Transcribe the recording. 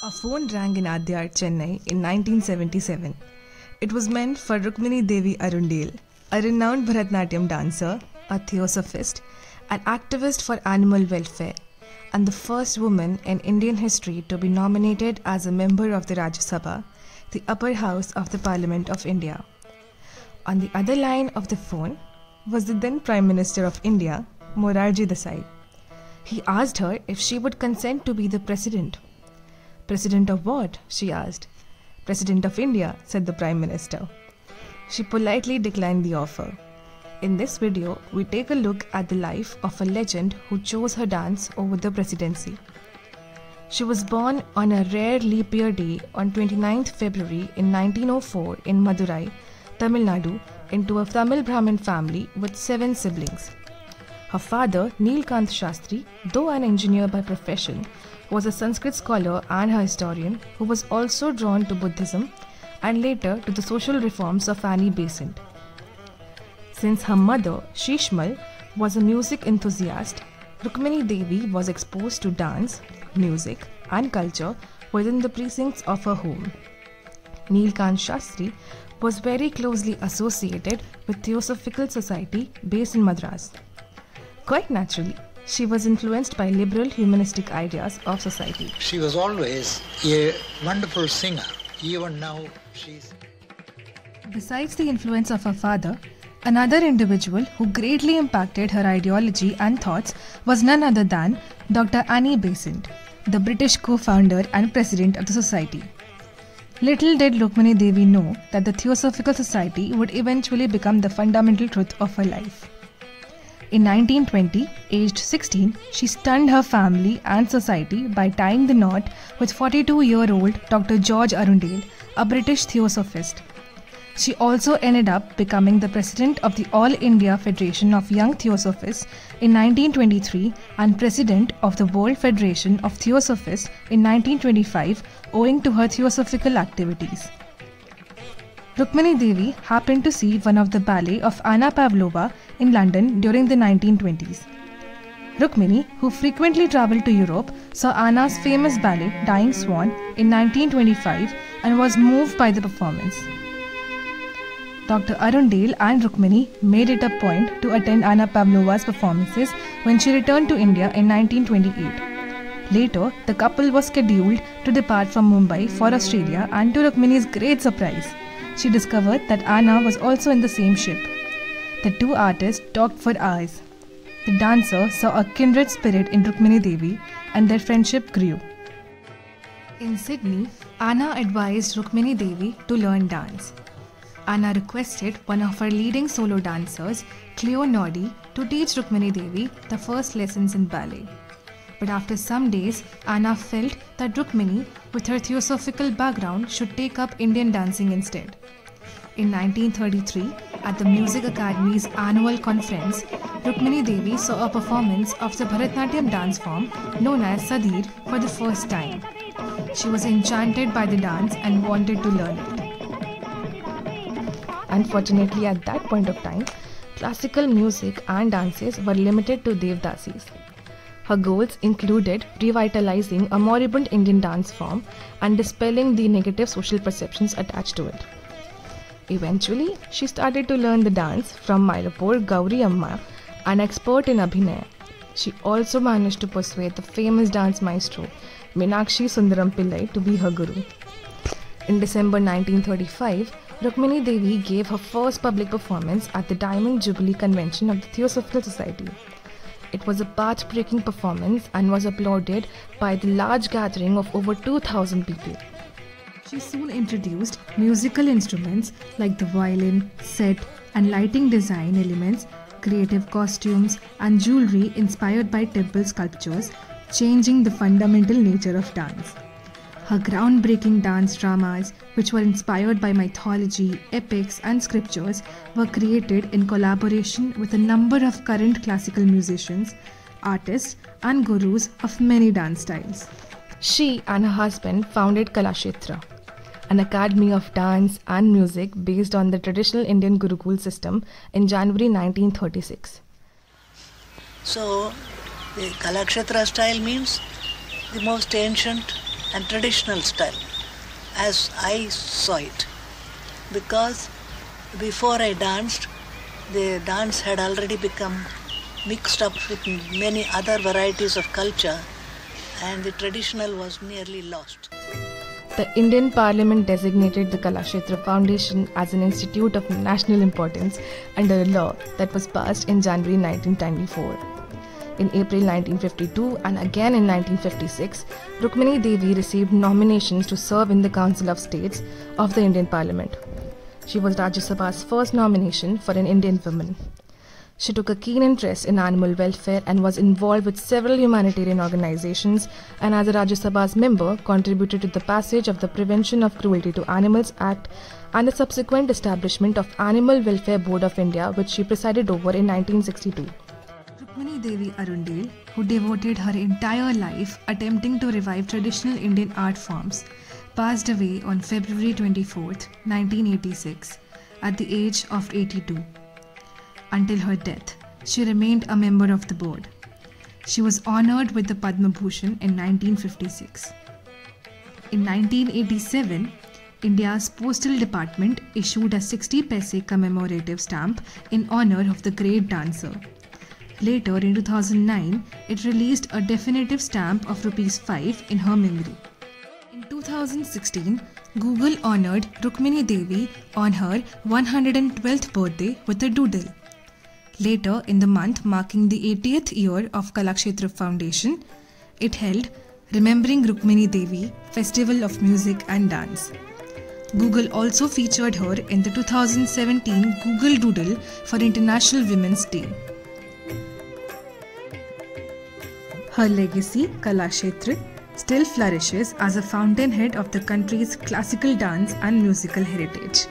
A phone rang in Adyar, Chennai in 1977. It was meant for Rukmini Devi Arundale, a renowned Bharatnatyam dancer, a theosophist, an activist for animal welfare, and the first woman in Indian history to be nominated as a member of the Rajya Sabha, the upper house of the Parliament of India. On the other line of the phone was the then Prime Minister of India, Morarji Desai. He asked her if she would consent to be the president. President of what? she asked. President of India, said the Prime Minister. She politely declined the offer. In this video, we take a look at the life of a legend who chose her dance over the presidency. She was born on a rare leap year day on 29th February in 1904 in Madurai, Tamil Nadu, into a Tamil Brahmin family with seven siblings. Her father, Neelkant Shastri, though an engineer by profession, was a Sanskrit scholar and historian who was also drawn to Buddhism and later to the social reforms of Annie Besant. Since her mother, Shishmal, was a music enthusiast, Rukmini Devi was exposed to dance, music, and culture within the precincts of her home. Neelkant Shastri was very closely associated with Theosophical Society based in Madras. Quite naturally, she was influenced by liberal humanistic ideas of society. She was always a wonderful singer. Even now, she's. Besides the influence of her father, another individual who greatly impacted her ideology and thoughts was none other than Dr. Annie Besant, the British co founder and president of the society. Little did Rukmini Devi know that the Theosophical Society would eventually become the fundamental truth of her life. In 1920, aged 16, she stunned her family and society by tying the knot with 42 year old Dr. George Arundale, a British theosophist. She also ended up becoming the president of the All India Federation of Young Theosophists in 1923 and president of the World Federation of Theosophists in 1925 owing to her theosophical activities. Rukmini Devi happened to see one of the ballet of Anna Pavlova in London during the 1920s. Rukmini, who frequently traveled to Europe, saw Anna's famous ballet Dying Swan in 1925 and was moved by the performance. Dr. Arundale and Rukmini made it a point to attend Anna Pavlova's performances when she returned to India in 1928. Later, the couple was scheduled to depart from Mumbai for Australia, and to Rukmini's great surprise, she discovered that Anna was also in the same ship. The two artists talked for hours. The dancer saw a kindred spirit in Rukmini Devi, and their friendship grew. In Sydney, Anna advised Rukmini Devi to learn dance. Anna requested one of her leading solo dancers, Cleo Nordi, to teach Rukmini Devi the first lessons in ballet. But after some days, Anna felt that Rukmini, with her theosophical background, should take up Indian dancing instead. In 1933, at the Music Academy's annual conference, Rukmini Devi saw a performance of the Bharatnatyam dance form known as Sadir for the first time. She was enchanted by the dance and wanted to learn it. Unfortunately, at that point of time, classical music and dances were limited to Devdasis. Her goals included revitalizing a moribund Indian dance form and dispelling the negative social perceptions attached to it. Eventually, she started to learn the dance from Mylapore Gauri Amma, an expert in Abhinaya. She also managed to persuade the famous dance maestro Meenakshi Sundaram Pillai to be her guru. In December 1935, Rukmini Devi gave her first public performance at the Diamond Jubilee Convention of the Theosophical Society. It was a path breaking performance and was applauded by the large gathering of over 2,000 people. She soon introduced musical instruments like the violin, set, and lighting design elements, creative costumes, and jewelry inspired by temple sculptures, changing the fundamental nature of dance. Her groundbreaking dance dramas, which were inspired by mythology, epics, and scriptures, were created in collaboration with a number of current classical musicians, artists, and gurus of many dance styles. She and her husband founded Kalakshetra, an academy of dance and music based on the traditional Indian Gurukul system in January 1936. So, the Kalakshetra style means the most ancient and traditional style as I saw it. Because before I danced, the dance had already become mixed up with many other varieties of culture and the traditional was nearly lost. The Indian Parliament designated the Kalakshetra Foundation as an institute of national importance under a law that was passed in January 1994. In April 1952 and again in 1956, Rukmini Devi received nominations to serve in the Council of States of the Indian Parliament. She was Rajya Sabha's first nomination for an Indian woman. She took a keen interest in animal welfare and was involved with several humanitarian organizations and as a Rajya Sabha's member contributed to the passage of the Prevention of Cruelty to Animals Act and the subsequent establishment of Animal Welfare Board of India which she presided over in 1962. Rukmini Devi Arundale, who devoted her entire life attempting to revive traditional Indian art forms, passed away on February 24, 1986 at the age of 82. Until her death, she remained a member of the board. She was honored with the Padma Bhushan in 1956. In 1987, India's Postal Department issued a 60 paise commemorative stamp in honor of the great dancer. Later, in 2009, it released a definitive stamp of rupees 5 in her memory. In 2016, Google honored Rukmini Devi on her 112th birthday with a doodle. Later in the month marking the 80th year of Kalakshetra Foundation, it held Remembering Rukmini Devi Festival of Music and Dance. Google also featured her in the 2017 Google Doodle for International Women's Day. Her legacy, Kalakshetra, still flourishes as a fountainhead of the country's classical dance and musical heritage.